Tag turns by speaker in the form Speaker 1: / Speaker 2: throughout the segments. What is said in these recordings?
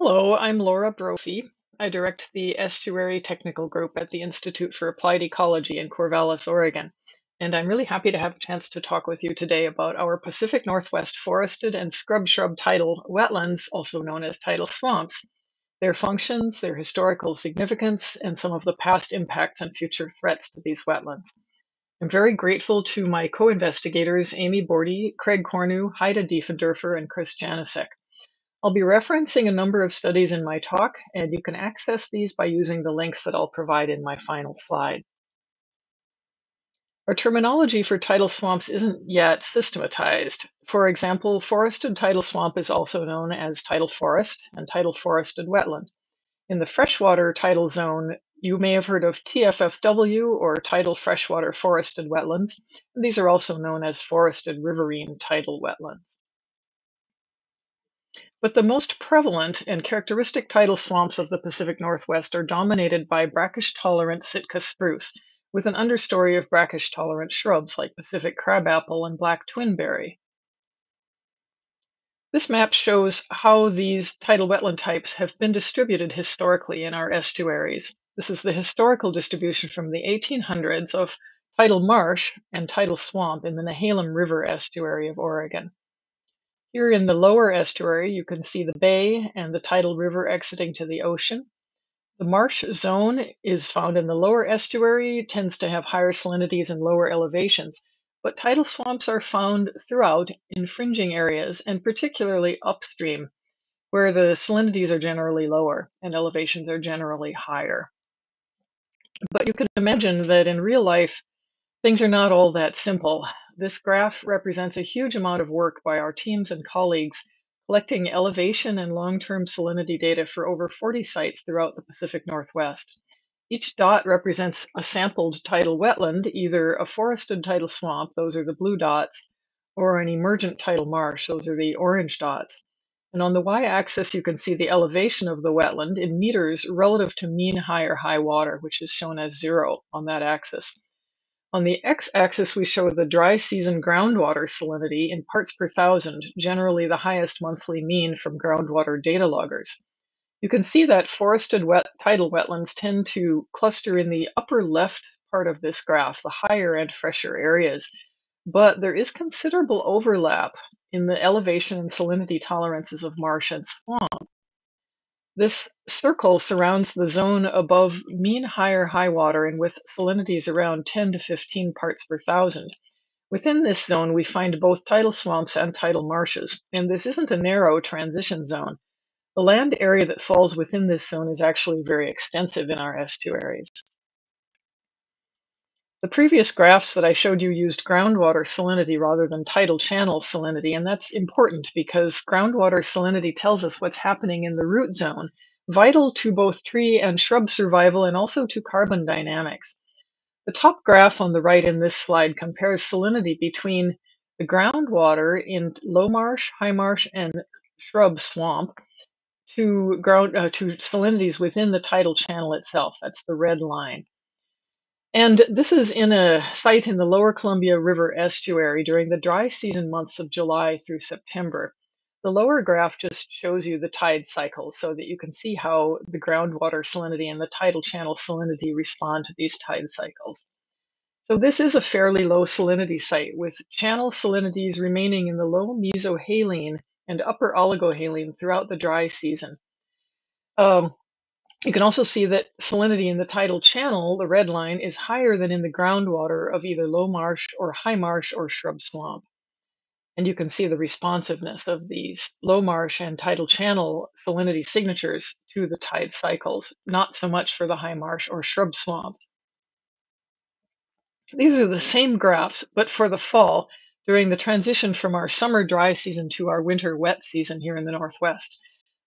Speaker 1: Hello, I'm Laura Brophy. I direct the Estuary Technical Group at the Institute for Applied Ecology in Corvallis, Oregon. And I'm really happy to have a chance to talk with you today about our Pacific Northwest forested and scrub shrub tidal wetlands, also known as tidal swamps, their functions, their historical significance, and some of the past impacts and future threats to these wetlands. I'm very grateful to my co-investigators, Amy Borde, Craig Cornu, Heida Diefenderfer, and Chris Janousek. I'll be referencing a number of studies in my talk, and you can access these by using the links that I'll provide in my final slide. Our terminology for tidal swamps isn't yet systematized. For example, forested tidal swamp is also known as tidal forest and tidal forested wetland. In the freshwater tidal zone, you may have heard of TFFW or tidal freshwater forested wetlands. These are also known as forested riverine tidal wetlands. But the most prevalent and characteristic tidal swamps of the Pacific Northwest are dominated by brackish-tolerant Sitka spruce, with an understory of brackish-tolerant shrubs like Pacific crabapple and black twinberry. This map shows how these tidal wetland types have been distributed historically in our estuaries. This is the historical distribution from the 1800s of tidal marsh and tidal swamp in the Nehalem River estuary of Oregon. Here in the lower estuary, you can see the bay and the tidal river exiting to the ocean. The marsh zone is found in the lower estuary, tends to have higher salinities and lower elevations, but tidal swamps are found throughout in fringing areas and particularly upstream, where the salinities are generally lower and elevations are generally higher. But you can imagine that in real life, things are not all that simple. This graph represents a huge amount of work by our teams and colleagues collecting elevation and long-term salinity data for over 40 sites throughout the Pacific Northwest. Each dot represents a sampled tidal wetland, either a forested tidal swamp, those are the blue dots, or an emergent tidal marsh, those are the orange dots. And on the y-axis, you can see the elevation of the wetland in meters relative to mean higher high water, which is shown as zero on that axis. On the x-axis, we show the dry season groundwater salinity in parts per thousand, generally the highest monthly mean from groundwater data loggers. You can see that forested wet, tidal wetlands tend to cluster in the upper left part of this graph, the higher and fresher areas, but there is considerable overlap in the elevation and salinity tolerances of marsh and swamp. This circle surrounds the zone above mean higher high water and with salinities around 10 to 15 parts per thousand. Within this zone, we find both tidal swamps and tidal marshes, and this isn't a narrow transition zone. The land area that falls within this zone is actually very extensive in our estuaries. The previous graphs that I showed you used groundwater salinity rather than tidal channel salinity, and that's important because groundwater salinity tells us what's happening in the root zone, vital to both tree and shrub survival and also to carbon dynamics. The top graph on the right in this slide compares salinity between the groundwater in low marsh, high marsh, and shrub swamp to ground uh, to salinities within the tidal channel itself. That's the red line. And this is in a site in the lower Columbia River estuary during the dry season months of July through September. The lower graph just shows you the tide cycle so that you can see how the groundwater salinity and the tidal channel salinity respond to these tide cycles. So this is a fairly low salinity site with channel salinities remaining in the low mesohaline and upper oligohaline throughout the dry season. Um, you can also see that salinity in the tidal channel, the red line, is higher than in the groundwater of either low marsh or high marsh or shrub swamp. And you can see the responsiveness of these low marsh and tidal channel salinity signatures to the tide cycles, not so much for the high marsh or shrub swamp. These are the same graphs, but for the fall during the transition from our summer dry season to our winter wet season here in the Northwest.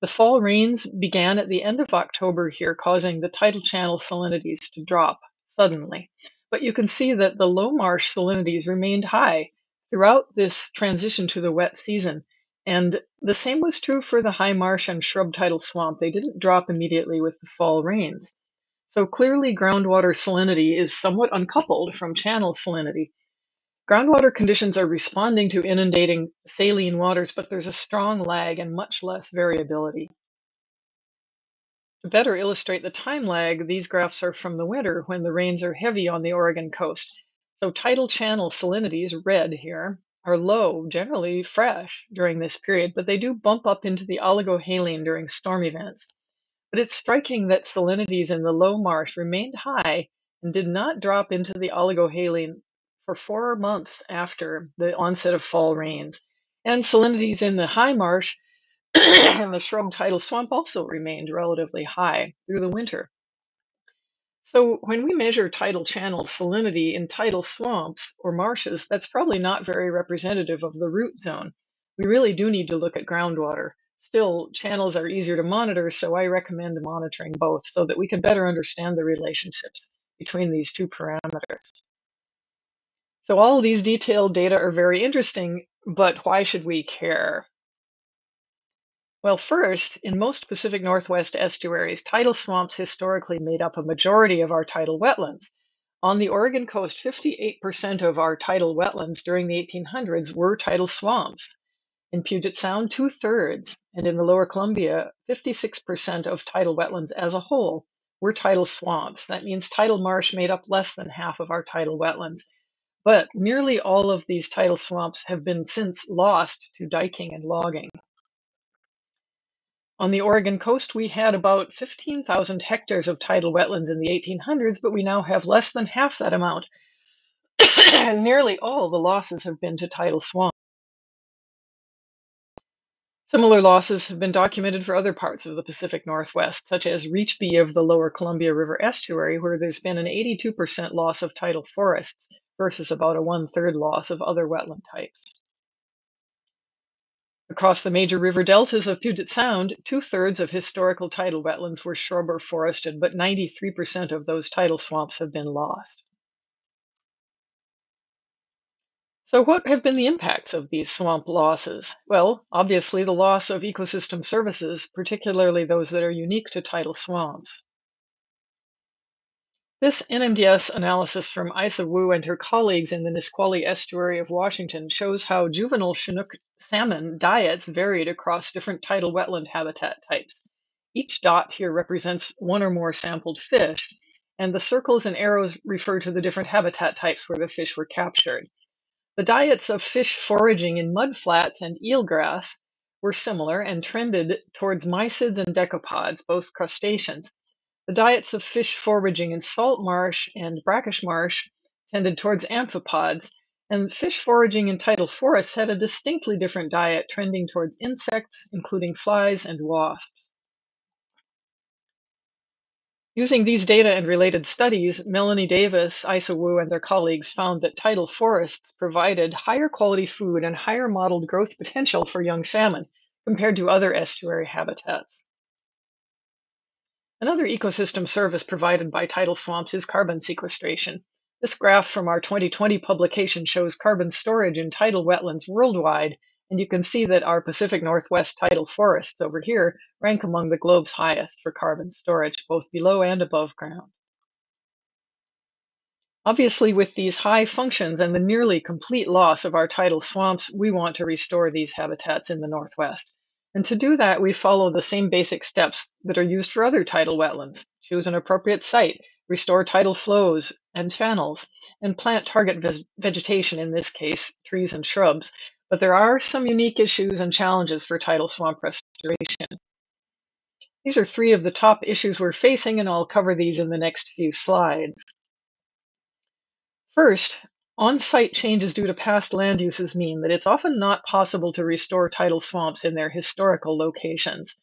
Speaker 1: The fall rains began at the end of October here, causing the tidal channel salinities to drop suddenly. But you can see that the low marsh salinities remained high throughout this transition to the wet season. And the same was true for the high marsh and shrub tidal swamp. They didn't drop immediately with the fall rains. So clearly groundwater salinity is somewhat uncoupled from channel salinity. Groundwater conditions are responding to inundating saline waters, but there's a strong lag and much less variability. To better illustrate the time lag, these graphs are from the winter when the rains are heavy on the Oregon coast. So tidal channel salinities, red here, are low, generally fresh during this period, but they do bump up into the oligohaline during storm events. But it's striking that salinities in the low marsh remained high and did not drop into the oligohaline for four months after the onset of fall rains. And salinities in the high marsh and the shrub tidal swamp also remained relatively high through the winter. So when we measure tidal channel salinity in tidal swamps or marshes, that's probably not very representative of the root zone. We really do need to look at groundwater. Still, channels are easier to monitor, so I recommend monitoring both so that we can better understand the relationships between these two parameters. So all of these detailed data are very interesting, but why should we care? Well, first, in most Pacific Northwest estuaries, tidal swamps historically made up a majority of our tidal wetlands. On the Oregon coast, 58% of our tidal wetlands during the 1800s were tidal swamps. In Puget Sound, two thirds, and in the lower Columbia, 56% of tidal wetlands as a whole were tidal swamps. That means tidal marsh made up less than half of our tidal wetlands. But nearly all of these tidal swamps have been since lost to diking and logging. On the Oregon coast, we had about 15,000 hectares of tidal wetlands in the 1800s, but we now have less than half that amount. and nearly all the losses have been to tidal swamps. Similar losses have been documented for other parts of the Pacific Northwest, such as Reach B of the lower Columbia River estuary, where there's been an 82% loss of tidal forests versus about a one third loss of other wetland types. Across the major river deltas of Puget Sound, two thirds of historical tidal wetlands were shrub or forested, but 93% of those tidal swamps have been lost. So, what have been the impacts of these swamp losses? Well, obviously, the loss of ecosystem services, particularly those that are unique to tidal swamps. This NMDS analysis from Isa Woo and her colleagues in the Nisqually Estuary of Washington shows how juvenile Chinook salmon diets varied across different tidal wetland habitat types. Each dot here represents one or more sampled fish, and the circles and arrows refer to the different habitat types where the fish were captured. The diets of fish foraging in mudflats and eelgrass were similar and trended towards mysids and decapods, both crustaceans, the diets of fish foraging in salt marsh and brackish marsh tended towards amphipods, and fish foraging in tidal forests had a distinctly different diet, trending towards insects, including flies and wasps. Using these data and related studies, Melanie Davis, Isa Woo, and their colleagues found that tidal forests provided higher quality food and higher modeled growth potential for young salmon compared to other estuary habitats. Another ecosystem service provided by tidal swamps is carbon sequestration. This graph from our 2020 publication shows carbon storage in tidal wetlands worldwide, and you can see that our Pacific Northwest tidal forests over here rank among the globe's highest for carbon storage, both below and above ground. Obviously, with these high functions and the nearly complete loss of our tidal swamps, we want to restore these habitats in the Northwest. And to do that, we follow the same basic steps that are used for other tidal wetlands. Choose an appropriate site, restore tidal flows and channels, and plant target vegetation, in this case, trees and shrubs. But there are some unique issues and challenges for tidal swamp restoration. These are three of the top issues we're facing, and I'll cover these in the next few slides. First, on-site changes due to past land uses mean that it's often not possible to restore tidal swamps in their historical locations.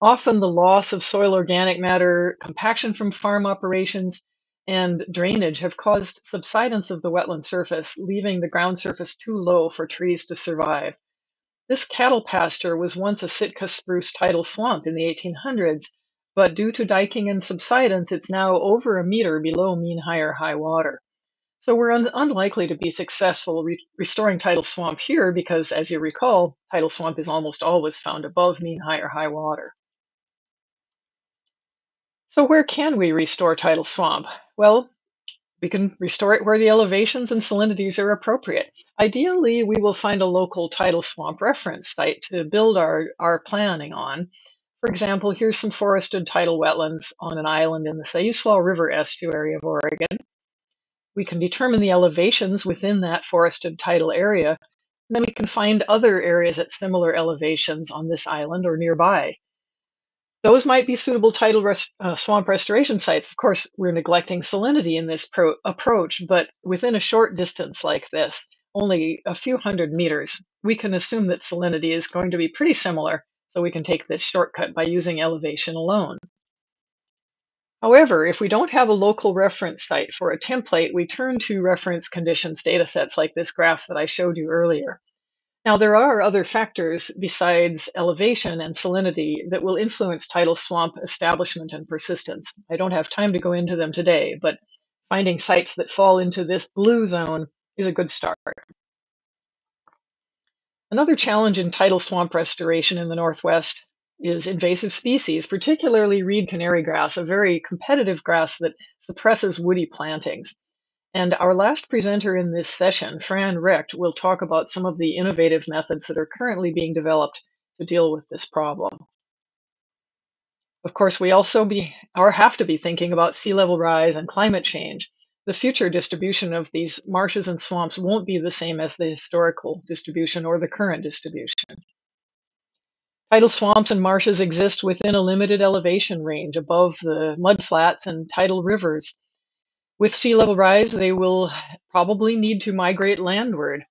Speaker 1: Often the loss of soil organic matter, compaction from farm operations, and drainage have caused subsidence of the wetland surface, leaving the ground surface too low for trees to survive. This cattle pasture was once a Sitka spruce tidal swamp in the 1800s, but due to diking and subsidence, it's now over a meter below mean higher high water. So we're un- unlikely to be successful re- restoring tidal swamp here because, as you recall, tidal swamp is almost always found above mean higher high water. So where can we restore tidal swamp? Well, we can restore it where the elevations and salinities are appropriate. Ideally, we will find a local tidal swamp reference site to build our, our planning on. For example, here's some forested tidal wetlands on an island in the Siuslaw River estuary of Oregon. We can determine the elevations within that forested tidal area, and then we can find other areas at similar elevations on this island or nearby. Those might be suitable tidal rest, uh, swamp restoration sites. Of course, we're neglecting salinity in this pro- approach, but within a short distance like this, only a few hundred meters, we can assume that salinity is going to be pretty similar, so we can take this shortcut by using elevation alone. However, if we don't have a local reference site for a template, we turn to reference conditions datasets like this graph that I showed you earlier. Now, there are other factors besides elevation and salinity that will influence tidal swamp establishment and persistence. I don't have time to go into them today, but finding sites that fall into this blue zone is a good start. Another challenge in tidal swamp restoration in the Northwest is invasive species, particularly reed canary grass, a very competitive grass that suppresses woody plantings. And our last presenter in this session, Fran Recht, will talk about some of the innovative methods that are currently being developed to deal with this problem. Of course, we also be, or have to be thinking about sea level rise and climate change. The future distribution of these marshes and swamps won't be the same as the historical distribution or the current distribution. Tidal swamps and marshes exist within a limited elevation range above the mudflats and tidal rivers. With sea level rise, they will probably need to migrate landward.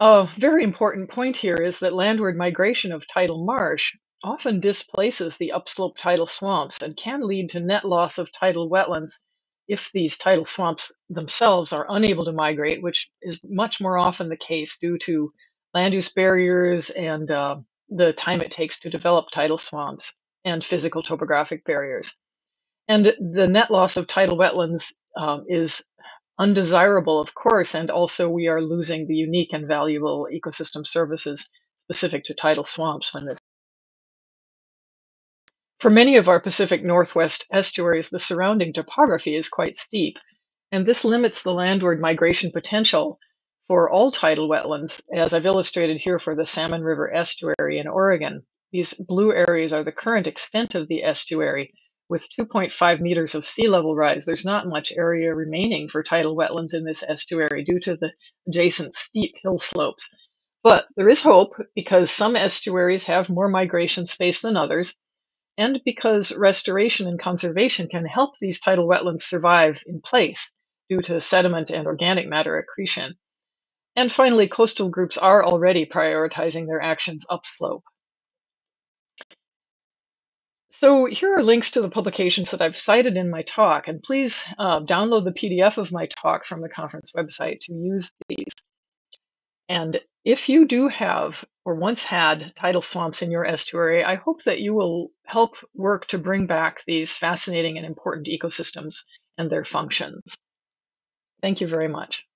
Speaker 1: A very important point here is that landward migration of tidal marsh often displaces the upslope tidal swamps and can lead to net loss of tidal wetlands if these tidal swamps themselves are unable to migrate, which is much more often the case due to land use barriers and uh, the time it takes to develop tidal swamps and physical topographic barriers. And the net loss of tidal wetlands um, is undesirable, of course, and also we are losing the unique and valuable ecosystem services specific to tidal swamps when this. For many of our Pacific Northwest estuaries, the surrounding topography is quite steep, and this limits the landward migration potential for all tidal wetlands, as I've illustrated here for the Salmon River estuary in Oregon. These blue areas are the current extent of the estuary, with 2.5 meters of sea level rise, there's not much area remaining for tidal wetlands in this estuary due to the adjacent steep hill slopes. But there is hope because some estuaries have more migration space than others, and because restoration and conservation can help these tidal wetlands survive in place due to sediment and organic matter accretion. And finally, coastal groups are already prioritizing their actions upslope. So here are links to the publications that I've cited in my talk, and please uh, download the PDF of my talk from the conference website to use these. And if you do have or once had tidal swamps in your estuary, I hope that you will help work to bring back these fascinating and important ecosystems and their functions. Thank you very much.